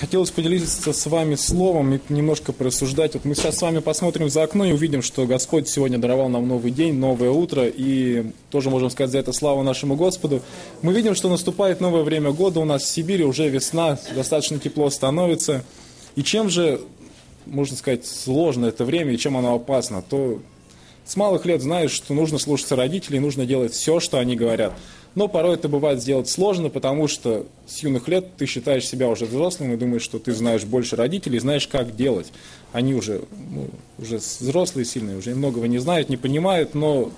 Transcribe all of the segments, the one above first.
хотелось поделиться с вами словом и немножко порассуждать. Вот мы сейчас с вами посмотрим за окно и увидим, что Господь сегодня даровал нам новый день, новое утро, и тоже можем сказать за это славу нашему Господу. Мы видим, что наступает новое время года, у нас в Сибири уже весна, достаточно тепло становится. И чем же, можно сказать, сложно это время и чем оно опасно, то с малых лет знаешь, что нужно слушаться родителей, нужно делать все, что они говорят. Но порой это бывает сделать сложно, потому что с юных лет ты считаешь себя уже взрослым и думаешь, что ты знаешь больше родителей, знаешь, как делать. Они уже, ну, уже взрослые, сильные, уже многого не знают, не понимают, но,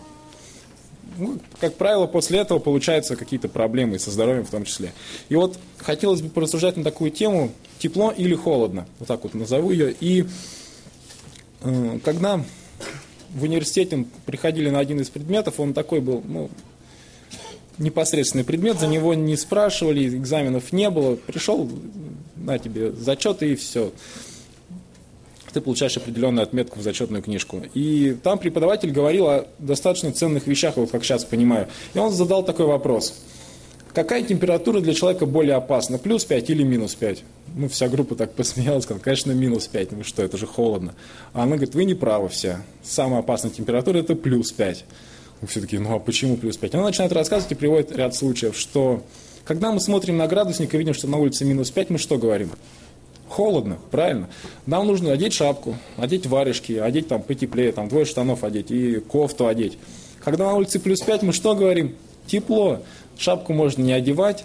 ну, как правило, после этого получаются какие-то проблемы со здоровьем в том числе. И вот хотелось бы порассуждать на такую тему, тепло или холодно, вот так вот назову ее. И э, когда в университете приходили на один из предметов, он такой был, ну, непосредственный предмет, за него не спрашивали, экзаменов не было, пришел, на тебе зачеты и все. Ты получаешь определенную отметку в зачетную книжку. И там преподаватель говорил о достаточно ценных вещах, вот как сейчас понимаю. И он задал такой вопрос. Какая температура для человека более опасна, плюс 5 или минус 5? Ну, вся группа так посмеялась, сказала, конечно, минус 5, ну что, это же холодно. А она говорит, вы не правы все, самая опасная температура это плюс 5. Мы все таки ну а почему плюс 5? Она начинает рассказывать и приводит ряд случаев, что когда мы смотрим на градусник и видим, что на улице минус 5, мы что говорим? Холодно, правильно. Нам нужно одеть шапку, одеть варежки, одеть там потеплее, там двое штанов одеть и кофту одеть. Когда на улице плюс 5, мы что говорим? Тепло. Шапку можно не одевать,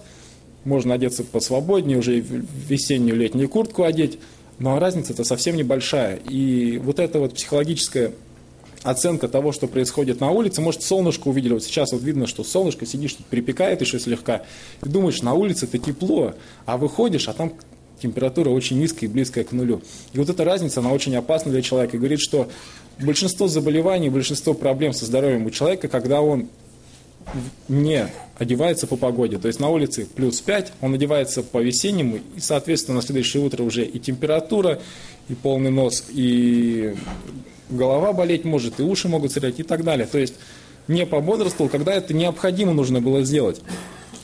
можно одеться посвободнее, уже весеннюю летнюю куртку одеть. Но разница-то совсем небольшая. И вот эта вот психологическая оценка того, что происходит на улице. Может, солнышко увидели. Вот сейчас вот видно, что солнышко сидишь, тут припекает еще слегка. И думаешь, на улице это тепло, а выходишь, а там температура очень низкая и близкая к нулю. И вот эта разница, она очень опасна для человека. И говорит, что большинство заболеваний, большинство проблем со здоровьем у человека, когда он не одевается по погоде. То есть на улице плюс 5, он одевается по весеннему, и, соответственно, на следующее утро уже и температура, и полный нос, и голова болеть может, и уши могут стрелять и так далее. То есть не пободрствовал, когда это необходимо нужно было сделать.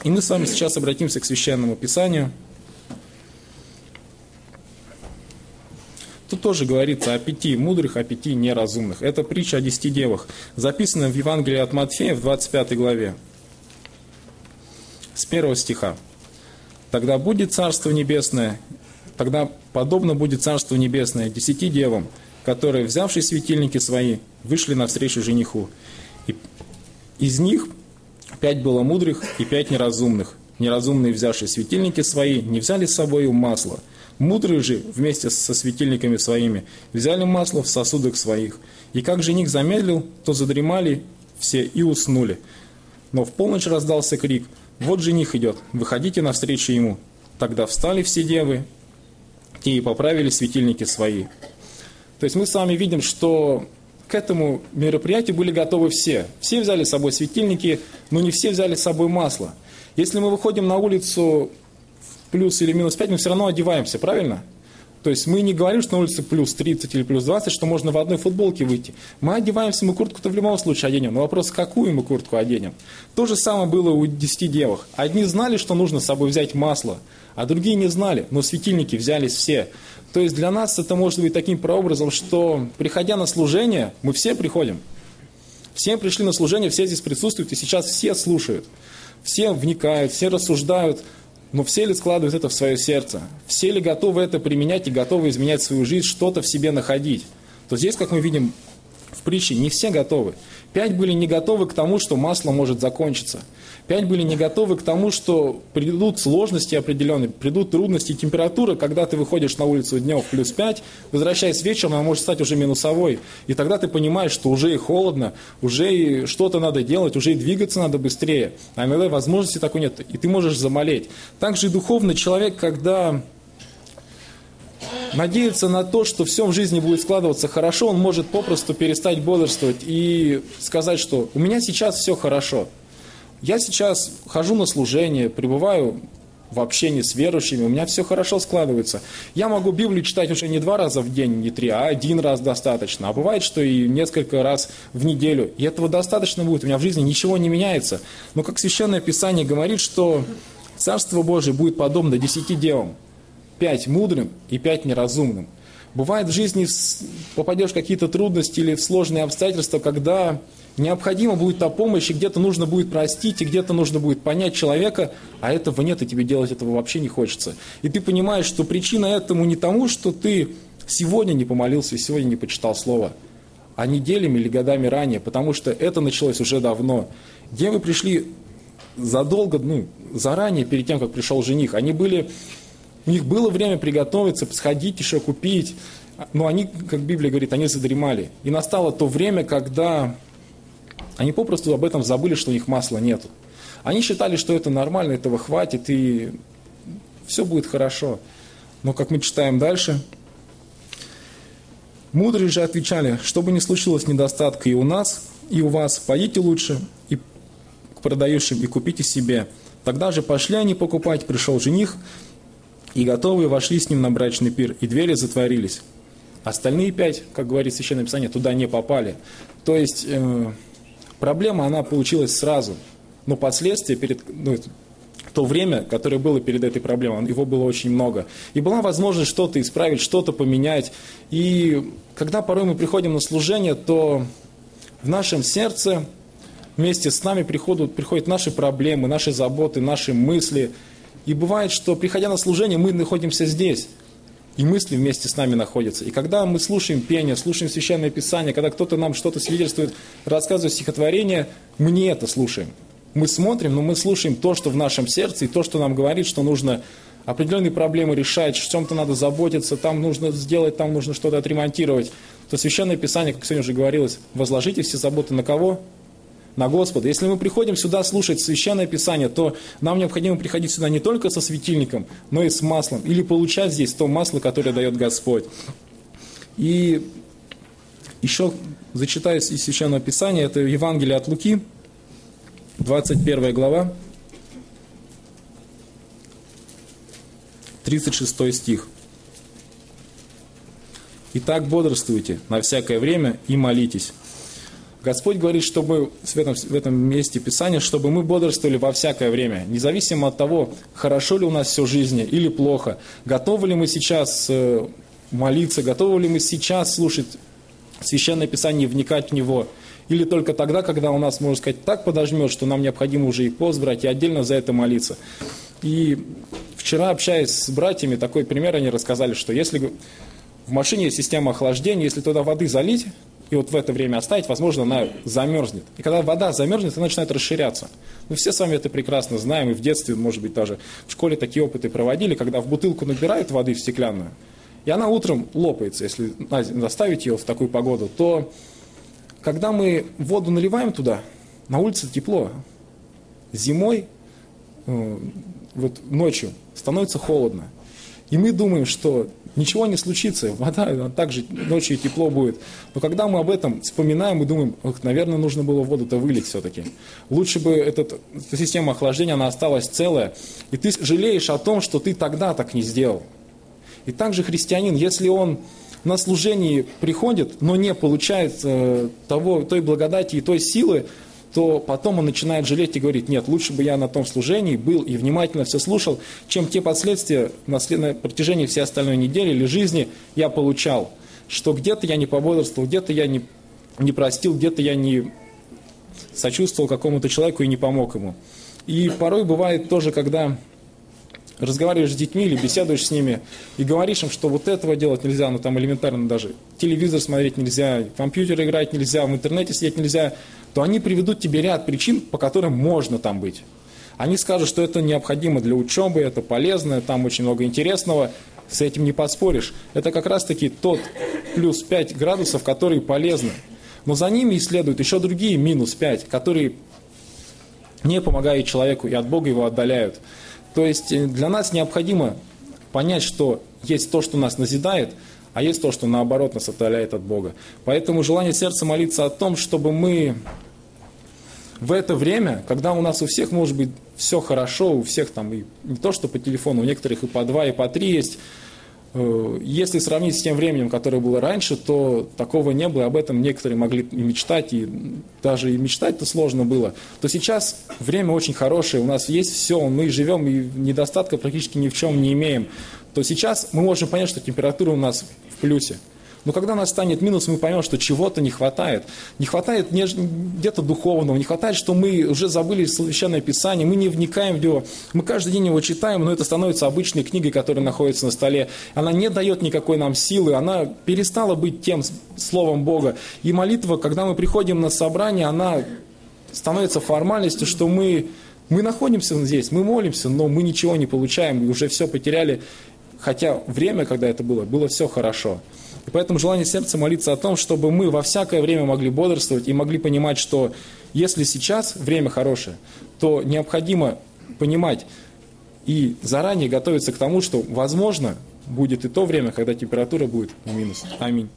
И мы с вами сейчас обратимся к Священному Писанию. Тоже говорится о пяти мудрых, о пяти неразумных. Это притча о десяти девах, записанная в Евангелии от Матфея в 25 главе, с первого стиха. «Тогда будет Царство Небесное, тогда подобно будет Царство Небесное десяти девам, которые, взявшие светильники свои, вышли навстречу жениху. И из них пять было мудрых и пять неразумных. Неразумные, взявшие светильники свои, не взяли с собой масло. Мудрые же, вместе со светильниками своими, взяли масло в сосудах своих. И как жених замедлил, то задремали все и уснули. Но в полночь раздался крик «Вот жених идет, выходите навстречу ему». Тогда встали все девы, и поправили светильники свои. То есть мы с вами видим, что к этому мероприятию были готовы все. Все взяли с собой светильники, но не все взяли с собой масло. Если мы выходим на улицу плюс или минус 5, мы все равно одеваемся, правильно? То есть мы не говорим, что на улице плюс 30 или плюс 20, что можно в одной футболке выйти. Мы одеваемся, мы куртку-то в любом случае оденем. Но вопрос, какую мы куртку оденем? То же самое было у 10 девок. Одни знали, что нужно с собой взять масло, а другие не знали, но светильники взялись все. То есть для нас это может быть таким прообразом, что приходя на служение, мы все приходим. Все пришли на служение, все здесь присутствуют, и сейчас все слушают. Все вникают, все рассуждают, но все ли складывают это в свое сердце? Все ли готовы это применять и готовы изменять свою жизнь, что-то в себе находить? То здесь, как мы видим в притче, не все готовы. Пять были не готовы к тому, что масло может закончиться. Пять были не готовы к тому, что придут сложности определенные, придут трудности, температура, когда ты выходишь на улицу днем в плюс 5, возвращаясь вечером, она может стать уже минусовой. И тогда ты понимаешь, что уже и холодно, уже и что-то надо делать, уже и двигаться надо быстрее. А иногда возможности такой нет, и ты можешь замолеть. Также и духовный человек, когда надеется на то, что все в жизни будет складываться хорошо, он может попросту перестать бодрствовать и сказать, что у меня сейчас все хорошо. Я сейчас хожу на служение, пребываю в общении с верующими, у меня все хорошо складывается. Я могу Библию читать уже не два раза в день, не три, а один раз достаточно. А бывает, что и несколько раз в неделю. И этого достаточно будет. У меня в жизни ничего не меняется. Но как Священное Писание говорит, что Царство Божие будет подобно десяти девам. Пять мудрым и пять неразумным. Бывает в жизни попадешь в какие-то трудности или в сложные обстоятельства, когда необходима будет та помощь, и где-то нужно будет простить, и где-то нужно будет понять человека, а этого нет, и тебе делать этого вообще не хочется. И ты понимаешь, что причина этому не тому, что ты сегодня не помолился, сегодня не почитал Слово, а неделями или годами ранее, потому что это началось уже давно. Где вы пришли задолго, ну, заранее, перед тем, как пришел жених, они были, у них было время приготовиться, сходить еще купить, но они, как Библия говорит, они задремали. И настало то время, когда они попросту об этом забыли, что у них масла нету. Они считали, что это нормально, этого хватит, и все будет хорошо. Но, как мы читаем дальше, мудрые же отвечали, что бы ни случилось недостатка и у нас, и у вас, поите лучше и к продающим и купите себе. Тогда же пошли они покупать, пришел жених, и готовые вошли с ним на брачный пир, и двери затворились. Остальные пять, как говорит Священное Писание, туда не попали. То есть э, проблема, она получилась сразу, но последствия перед, ну, то время, которое было перед этой проблемой, его было очень много. И была возможность что-то исправить, что-то поменять. И когда порой мы приходим на служение, то в нашем сердце вместе с нами приходят, приходят наши проблемы, наши заботы, наши мысли. И бывает, что приходя на служение, мы находимся здесь. И мысли вместе с нами находятся. И когда мы слушаем пение, слушаем Священное Писание, когда кто-то нам что-то свидетельствует, рассказывает стихотворение, мы не это слушаем. Мы смотрим, но мы слушаем то, что в нашем сердце, и то, что нам говорит, что нужно определенные проблемы решать, в чем-то надо заботиться, там нужно сделать, там нужно что-то отремонтировать. То Священное Писание, как сегодня уже говорилось, возложите все заботы на кого? На Господа. Если мы приходим сюда слушать Священное Писание, то нам необходимо приходить сюда не только со светильником, но и с маслом, или получать здесь то масло, которое дает Господь. И еще зачитаю из Священного Писания, это Евангелие от Луки, 21 глава, 36 стих. Итак, бодрствуйте на всякое время и молитесь. Господь говорит, чтобы в этом, в этом месте Писания, чтобы мы бодрствовали во всякое время, независимо от того, хорошо ли у нас все в жизни или плохо, готовы ли мы сейчас э, молиться, готовы ли мы сейчас слушать Священное Писание и вникать в него – или только тогда, когда у нас, можно сказать, так подожмет, что нам необходимо уже и пост брать, и отдельно за это молиться. И вчера, общаясь с братьями, такой пример они рассказали, что если в машине система охлаждения, если туда воды залить, и вот в это время оставить, возможно, она замерзнет. И когда вода замерзнет, она начинает расширяться. Мы все с вами это прекрасно знаем, и в детстве, может быть, даже в школе такие опыты проводили, когда в бутылку набирают воды в стеклянную, и она утром лопается, если заставить ее в такую погоду, то когда мы воду наливаем туда, на улице тепло. Зимой, э, вот ночью, становится холодно. И мы думаем, что ничего не случится, вода также ночью тепло будет. Но когда мы об этом вспоминаем, мы думаем, наверное, нужно было воду-то вылить все-таки. Лучше бы этот, эта система охлаждения, она осталась целая. И ты жалеешь о том, что ты тогда так не сделал. И также христианин, если он на служении приходит, но не получает э, того, той благодати и той силы, то потом он начинает жалеть и говорит, нет, лучше бы я на том служении был и внимательно все слушал, чем те последствия на, протяжении всей остальной недели или жизни я получал. Что где-то я не пободрствовал, где-то я не, не простил, где-то я не сочувствовал какому-то человеку и не помог ему. И порой бывает тоже, когда разговариваешь с детьми или беседуешь с ними и говоришь им, что вот этого делать нельзя, ну там элементарно даже телевизор смотреть нельзя, компьютер играть нельзя, в интернете сидеть нельзя, то они приведут тебе ряд причин, по которым можно там быть. Они скажут, что это необходимо для учебы, это полезно, там очень много интересного, с этим не поспоришь. Это как раз-таки тот плюс 5 градусов, которые полезны. Но за ними исследуют еще другие минус 5, которые не помогают человеку и от Бога его отдаляют. То есть э, для нас необходимо понять, что есть то, что нас назидает, а есть то, что наоборот нас отдаляет от Бога. Поэтому желание сердца молиться о том, чтобы мы в это время, когда у нас у всех может быть все хорошо, у всех там и не то, что по телефону, у некоторых и по два, и по три есть, Э, если сравнить с тем временем, которое было раньше, то такого не было, об этом некоторые могли и мечтать, и даже и мечтать-то сложно было. То сейчас время очень хорошее, у нас есть все, мы живем и недостатка практически ни в чем не имеем. То сейчас мы можем понять, что температура у нас в плюсе. Но когда настанет минус, мы поймем, что чего-то не хватает. Не хватает где-то духовного, не хватает, что мы уже забыли Священное Писание, мы не вникаем в него. Мы каждый день его читаем, но это становится обычной книгой, которая находится на столе. Она не дает никакой нам силы, она перестала быть тем Словом Бога. И молитва, когда мы приходим на собрание, она становится формальностью, что мы, мы находимся здесь, мы молимся, но мы ничего не получаем, уже все потеряли. Хотя время, когда это было, было все хорошо. И поэтому желание сердца молиться о том, чтобы мы во всякое время могли бодрствовать и могли понимать, что если сейчас время хорошее, то необходимо понимать и заранее готовиться к тому, что, возможно, будет и то время, когда температура будет минус. Аминь.